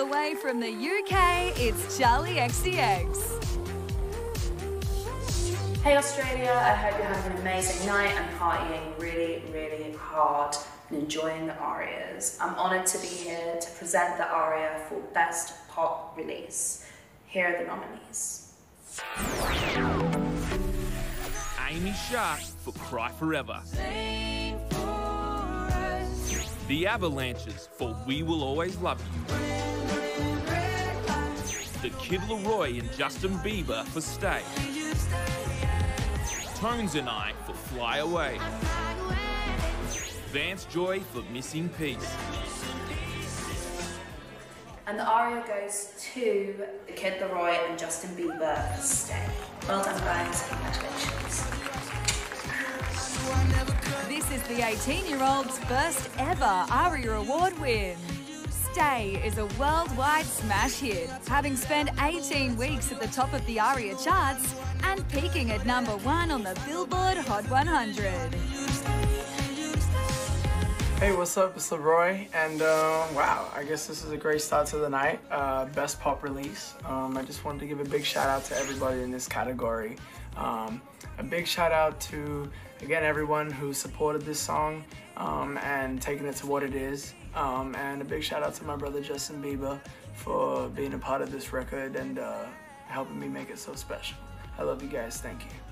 the way from the UK, it's Charli XCX. Hey Australia, I hope you're having an amazing night and partying really, really hard and enjoying the arias. I'm honoured to be here to present the aria for Best Pop Release. Here are the nominees. Amy Shark for Cry Forever. The Avalanches for We Will Always Love You. The Kid Laroi and Justin Bieber for Stay. Tones and I for Fly Away. Vance Joy for Missing Piece. And the aria goes to the Kid Laroi and Justin Bieber for Stay. Well done guys, congratulations. This is the 18 year old's first ever ARIA Award win. Stay is a worldwide smash hit, having spent 18 weeks at the top of the ARIA charts and peaking at number one on the Billboard Hot 100. Hey, what's up? It's Laroi, and uh, wow, I guess this is a great start to the night. Uh, best pop release. Um, I just wanted to give a big shout out to everybody in this category. Um, a big shout out to, again, everyone who supported this song um, and taking it to what it is. Um, and a big shout out to my brother Justin Bieber for being a part of this record and uh, helping me make it so special. I love you guys. Thank you.